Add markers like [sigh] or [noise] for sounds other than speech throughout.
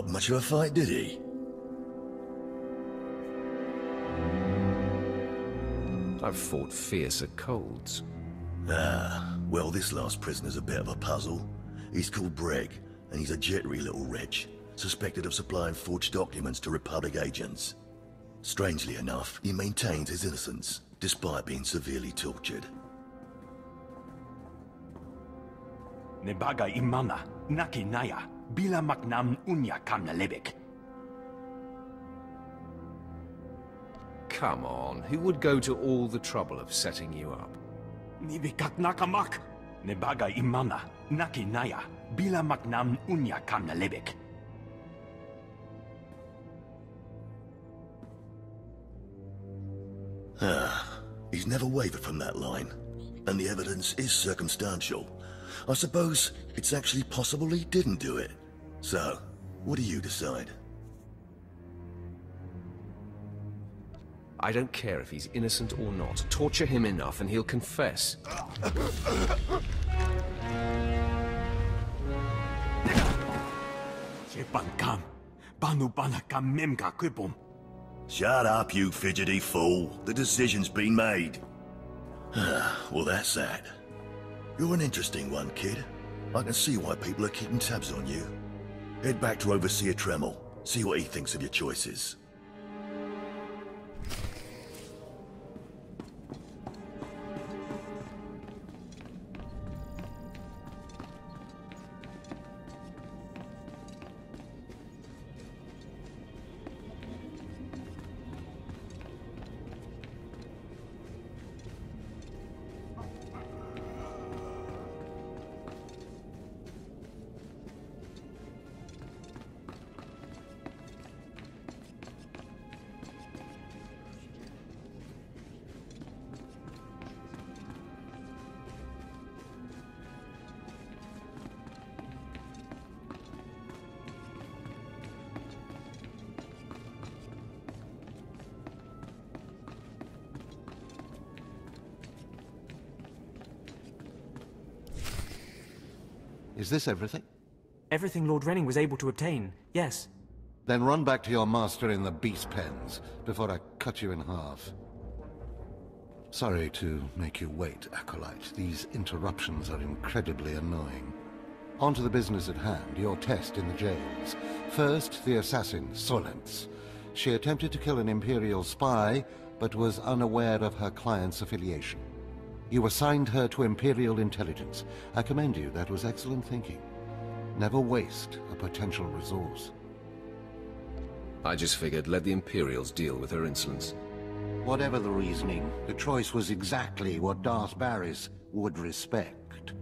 He didn't up much of a fight, did he? I've fought fiercer colds. Ah, well, this last prisoner's a bit of a puzzle. He's called Breg, and he's a jittery little wretch, suspected of supplying forged documents to Republic agents. Strangely enough, he maintains his innocence, despite being severely tortured. Nebaga imana, naki naya, bila magnam unya kamna lebek. Come on, who would go to all the trouble of setting you up? Nibikak nakamak. Nebaga imana, naki naya, bila magnam unya kamna lebek. Ah, he's never wavered from that line. And the evidence is circumstantial. I suppose it's actually possible he didn't do it. So, what do you decide? I don't care if he's innocent or not. Torture him enough and he'll confess. Shepankam, banu bana kam memka. Shut up, you fidgety fool. The decision's been made. [sighs] well, that's that. You're an interesting one, kid. I can see why people are keeping tabs on you. Head back to Overseer Tremel. See what he thinks of your choices. Is this everything? Everything Lord Renning was able to obtain, yes. Then run back to your master in the beast pens before I cut you in half. Sorry to make you wait, Acolyte. These interruptions are incredibly annoying. On to the business at hand, your test in the jails. First, the assassin, Solence. She attempted to kill an Imperial spy, but was unaware of her client's affiliation. You assigned her to Imperial intelligence. I commend you, that was excellent thinking. Never waste a potential resource. I just figured let the Imperials deal with her insolence. Whatever the reasoning, the choice was exactly what Darth Baras would respect.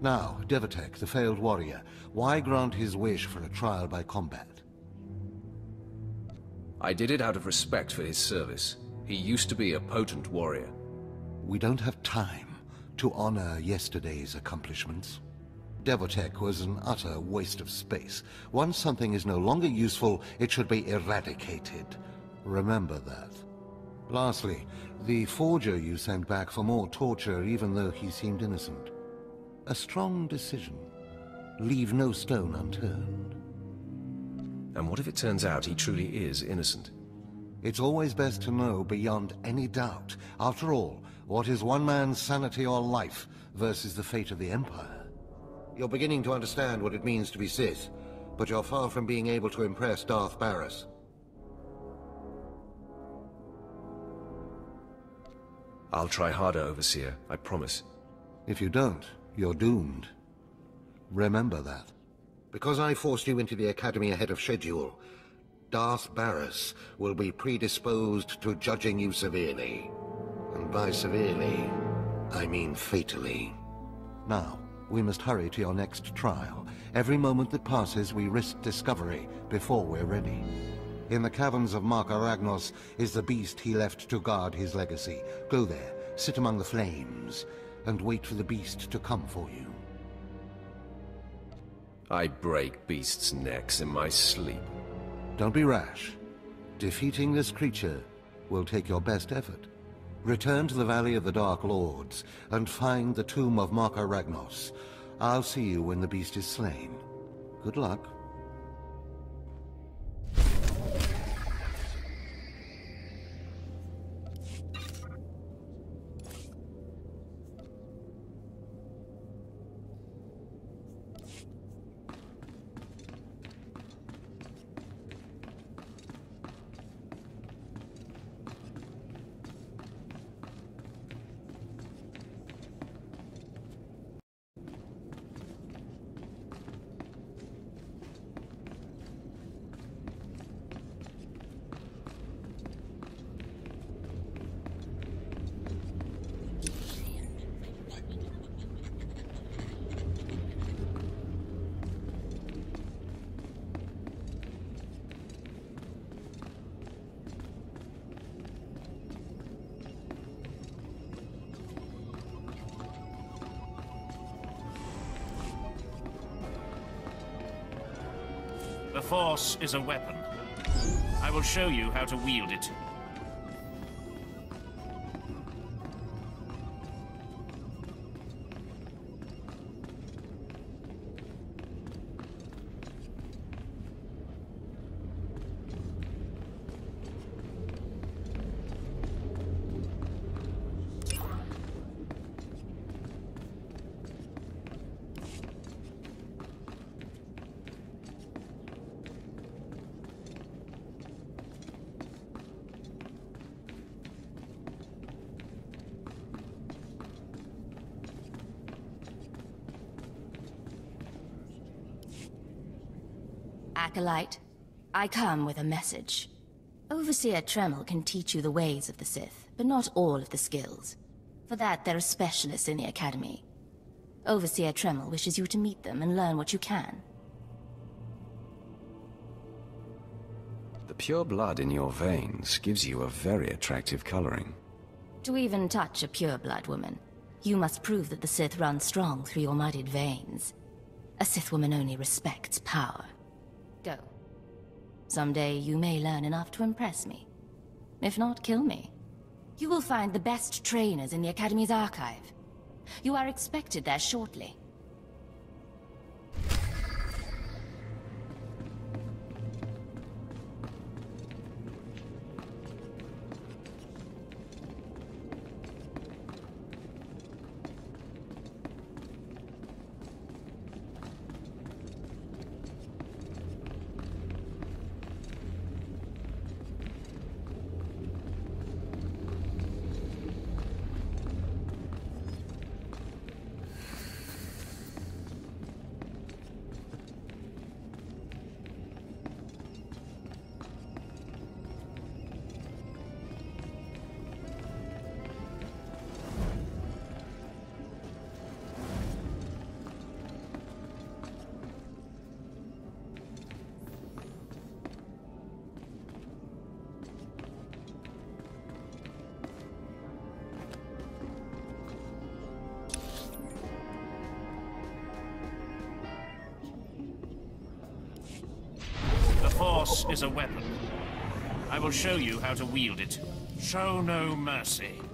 Now, Devotek, the failed warrior, why grant his wish for a trial by combat? I did it out of respect for his service. He used to be a potent warrior. We don't have time to honor yesterday's accomplishments. Devotek was an utter waste of space. Once something is no longer useful, it should be eradicated. Remember that. Lastly, the forger you sent back for more torture even though he seemed innocent. A strong decision. Leave no stone unturned. And what if it turns out he truly is innocent? It's always best to know beyond any doubt. After all, what is one man's sanity or life versus the fate of the Empire? You're beginning to understand what it means to be Sith, but you're far from being able to impress Darth Baras. I'll try harder, Overseer, I promise. If you don't, you're doomed. Remember that. Because I forced you into the Academy ahead of schedule, Darth Baras will be predisposed to judging you severely. And by severely, I mean fatally. Now, we must hurry to your next trial. Every moment that passes, we risk discovery before we're ready. In the caverns of Marka Ragnos is the beast he left to guard his legacy. Go there, sit among the flames, and wait for the beast to come for you. I break beasts' necks in my sleep. Don't be rash. Defeating this creature will take your best effort. Return to the Valley of the Dark Lords and find the tomb of Marka Ragnos. I'll see you when the beast is slain. Good luck. Force is a weapon. I will show you how to wield it. Acolyte, I come with a message. Overseer Tremel can teach you the ways of the Sith, but not all of the skills. For that, there are specialists in the Academy. Overseer Tremel wishes you to meet them and learn what you can. The pure blood in your veins gives you a very attractive coloring. To even touch a pure blood woman, you must prove that the Sith runs strong through your muddied veins. A Sith woman only respects power. Someday you may learn enough to impress me. If not, kill me. You will find the best trainers in the Academy's archive. You are expected there shortly. Is a weapon. I will show you how to wield it. Show no mercy.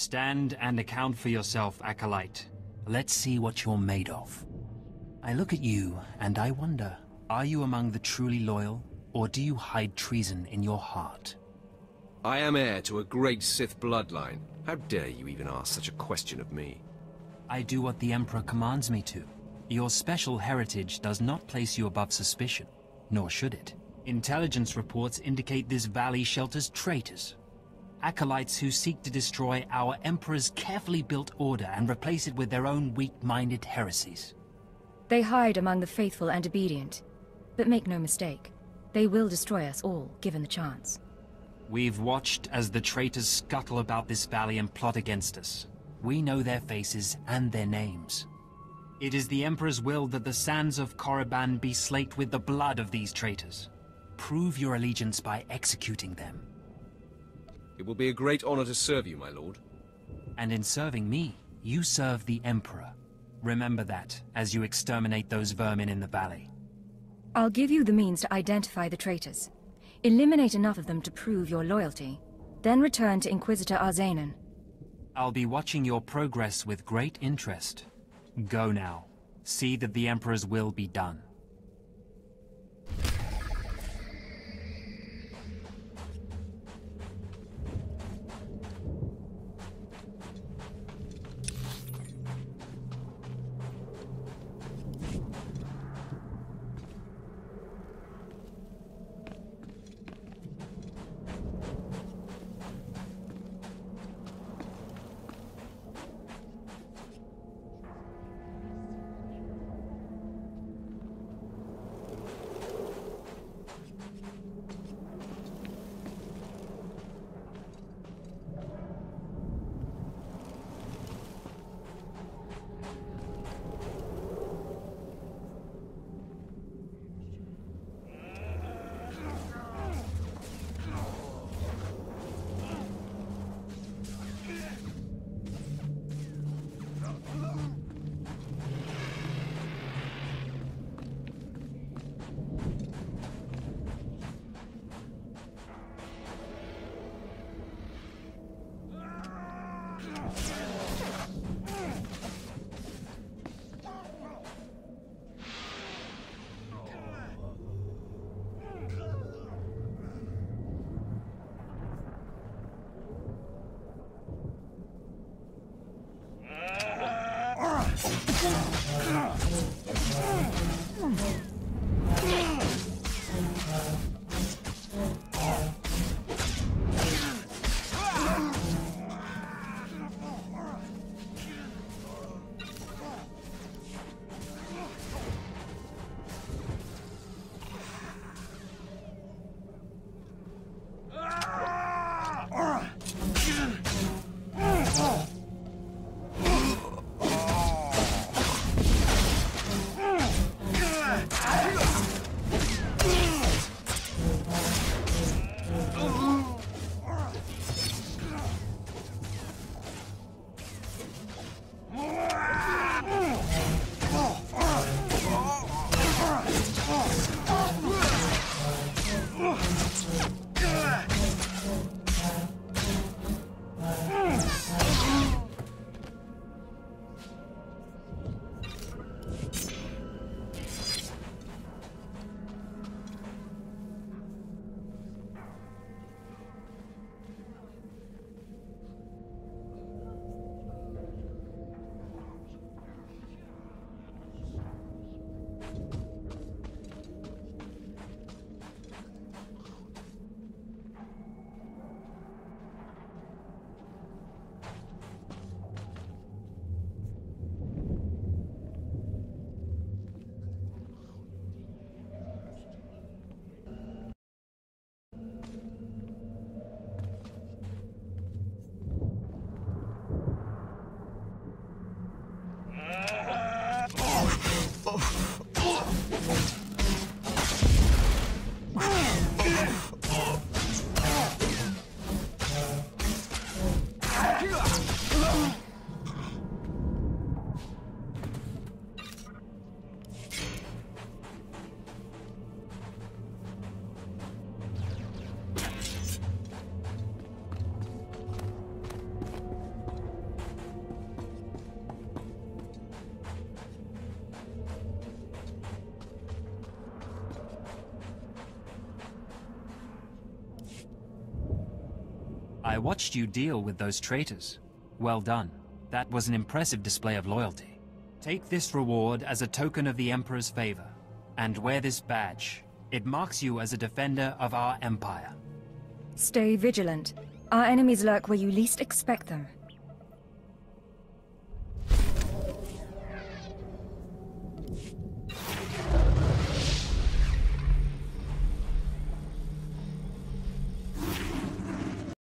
Stand and account for yourself, Acolyte. Let's see what you're made of. I look at you, and I wonder, are you among the truly loyal, or do you hide treason in your heart? I am heir to a great Sith bloodline. How dare you even ask such a question of me? I do what the Emperor commands me to. Your special heritage does not place you above suspicion, nor should it. Intelligence reports indicate this valley shelters traitors. Acolytes who seek to destroy our Emperor's carefully built order and replace it with their own weak-minded heresies. They hide among the faithful and obedient. But make no mistake, they will destroy us all, given the chance. We've watched as the traitors scuttle about this valley and plot against us. We know their faces and their names. It is the Emperor's will that the sands of Korriban be slaked with the blood of these traitors. Prove your allegiance by executing them. It will be a great honor to serve you, my lord. And in serving me, you serve the Emperor. Remember that, as you exterminate those vermin in the valley. I'll give you the means to identify the traitors. Eliminate enough of them to prove your loyalty. Then return to Inquisitor Arzanan. I'll be watching your progress with great interest. Go now. See that the Emperor's will be done. I watched you deal with those traitors. Well done. That was an impressive display of loyalty. Take this reward as a token of the Emperor's favor, and wear this badge. It marks you as a defender of our empire. Stay vigilant. Our enemies lurk where you least expect them.